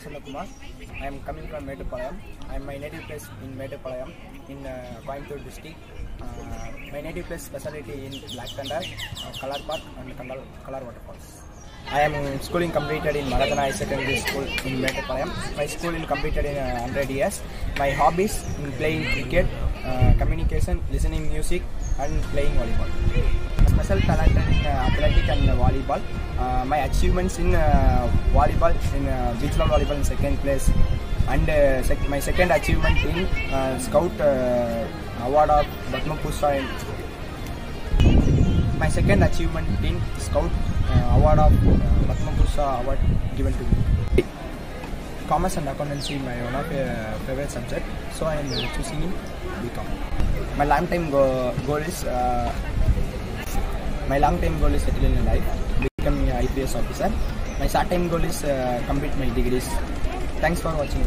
Kumar. I am coming from Mettupalayam. I am my native place in Mettupalayam in uh, Coimbatore district. Uh, my native place specialty in Black Thunder, uh, Park and Color, Color Waterfalls. I am schooling completed in Maratana High Secondary School in Mettupalayam. My schooling completed in uh, 100 years. My hobbies in playing cricket, uh, communication, listening music and playing volleyball. Special talent in athletic and volleyball. Uh, my achievements in uh, volleyball in uh, beach ball volleyball in second place. And sec- my second achievement in scout award of Batma Pusa in my second achievement in scout uh, award of uh, Batma Pusa award given to me. Commerce and accountancy my one of uh, favorite subject. So i am choosing in bcom my long time go- goal is uh, my long time goal is settle in life. Becoming an ips officer. My short time goal is uh, complete my degrees. Thanks for watching